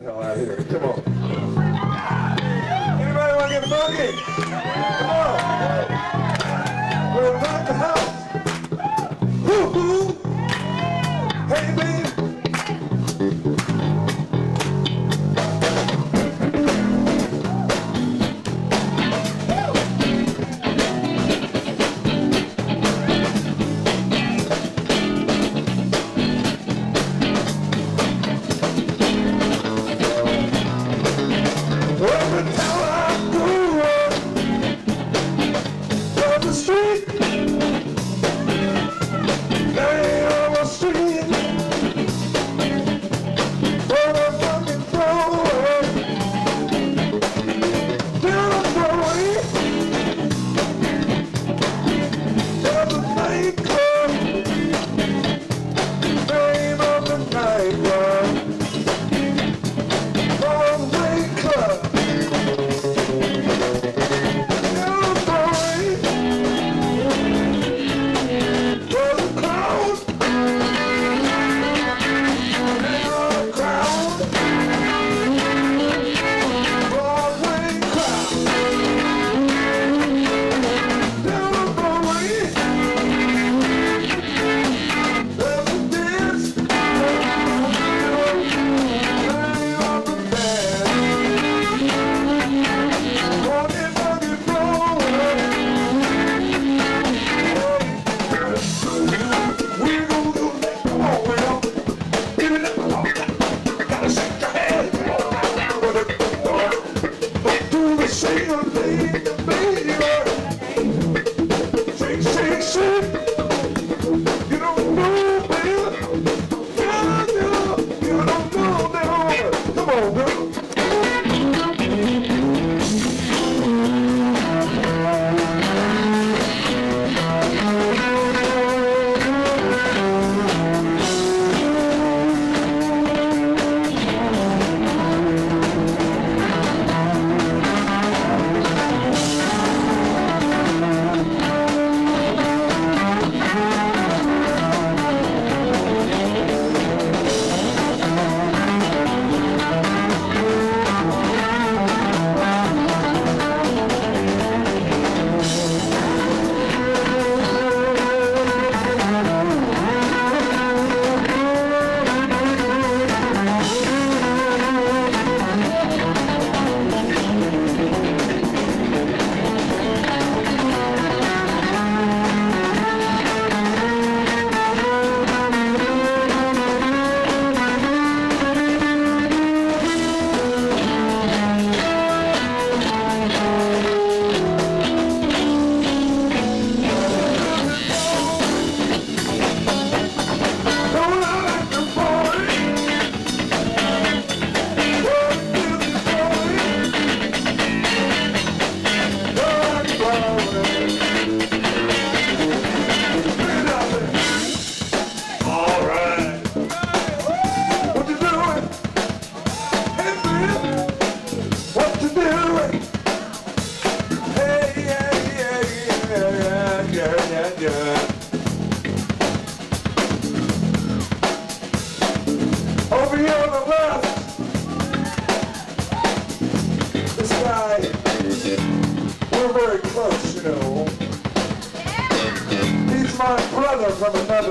the hell out of here. Come on. Anybody want to get funky?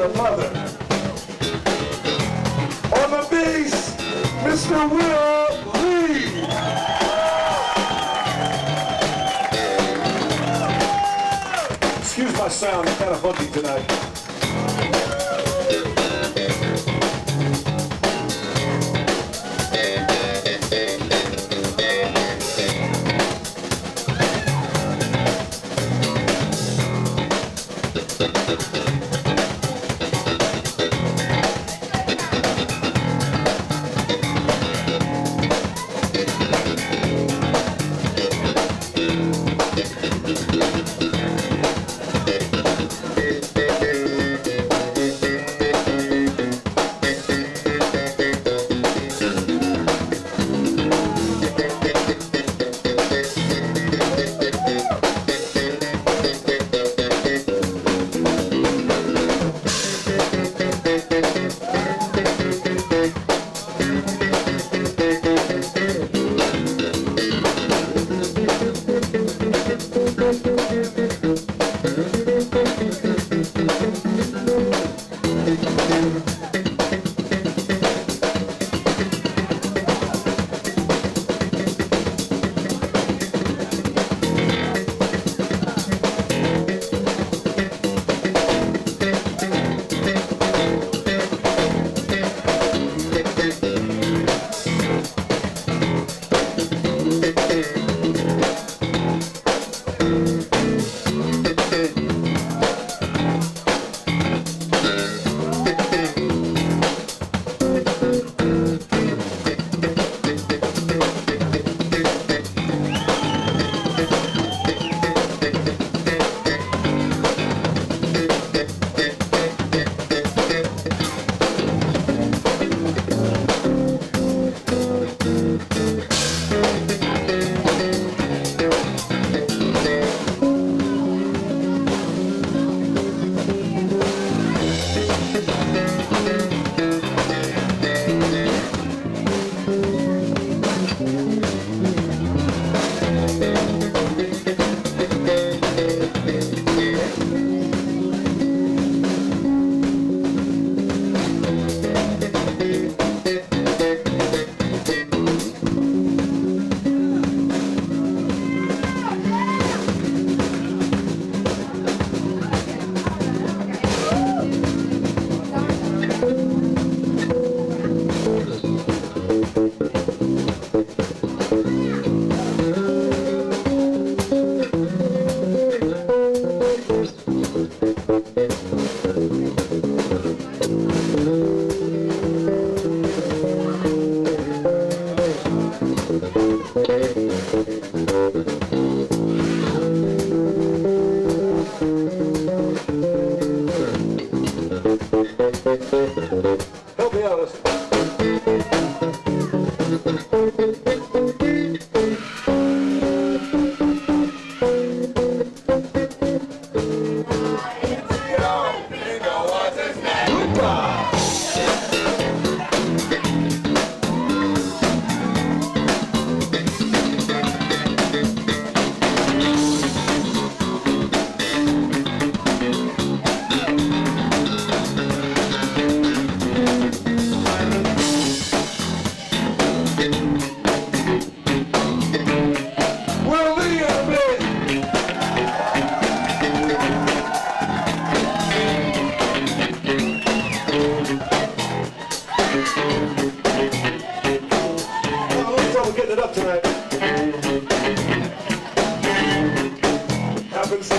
mother. On the bass, Mr. Will Lee. Excuse my sound, I'm kind of funky tonight.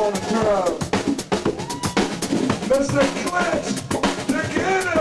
on the. Mr. Clint De Ganon!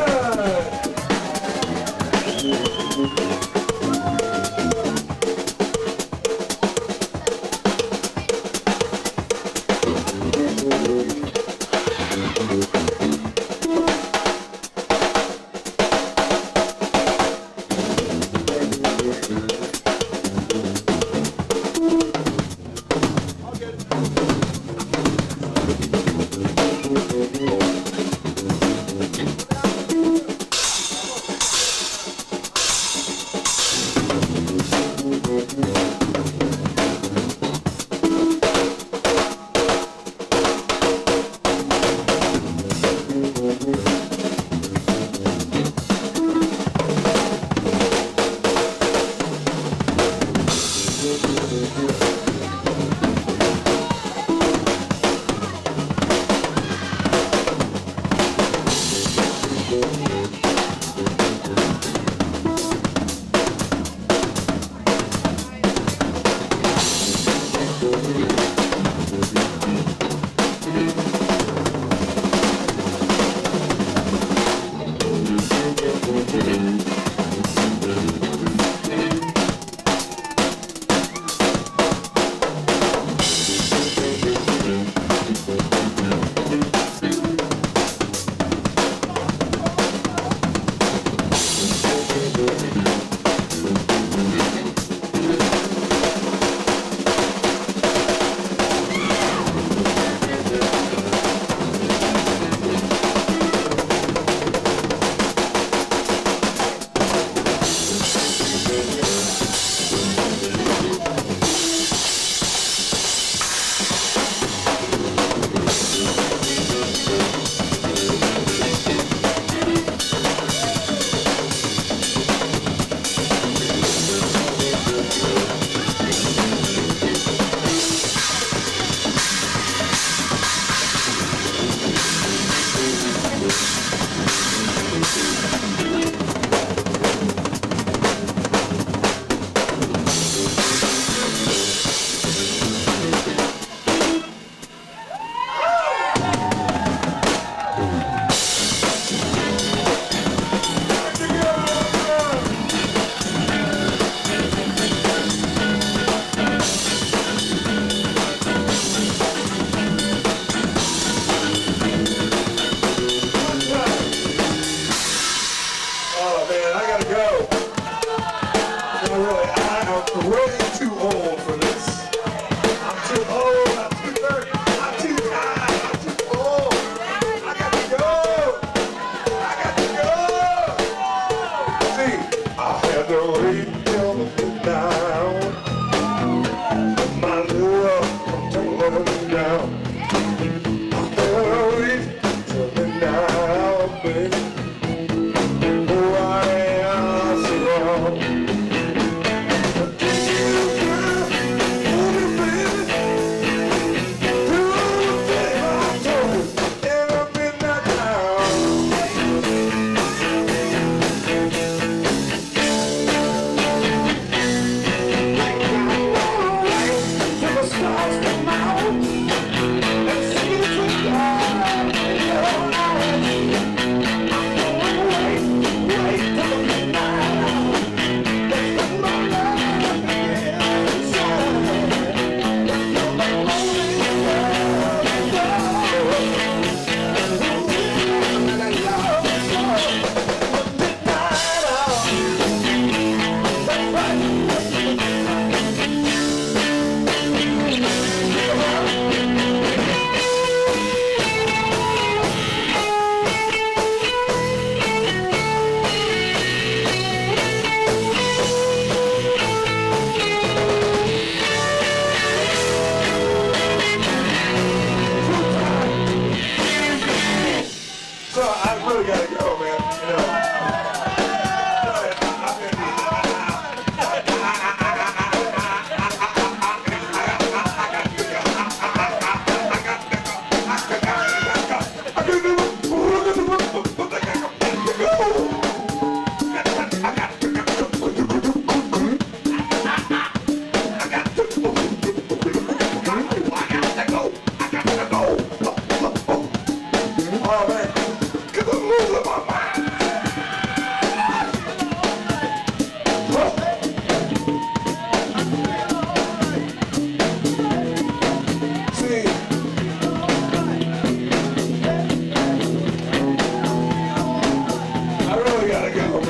Let go.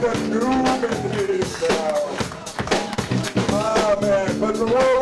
kind of new it is now. Ah, man, but the world.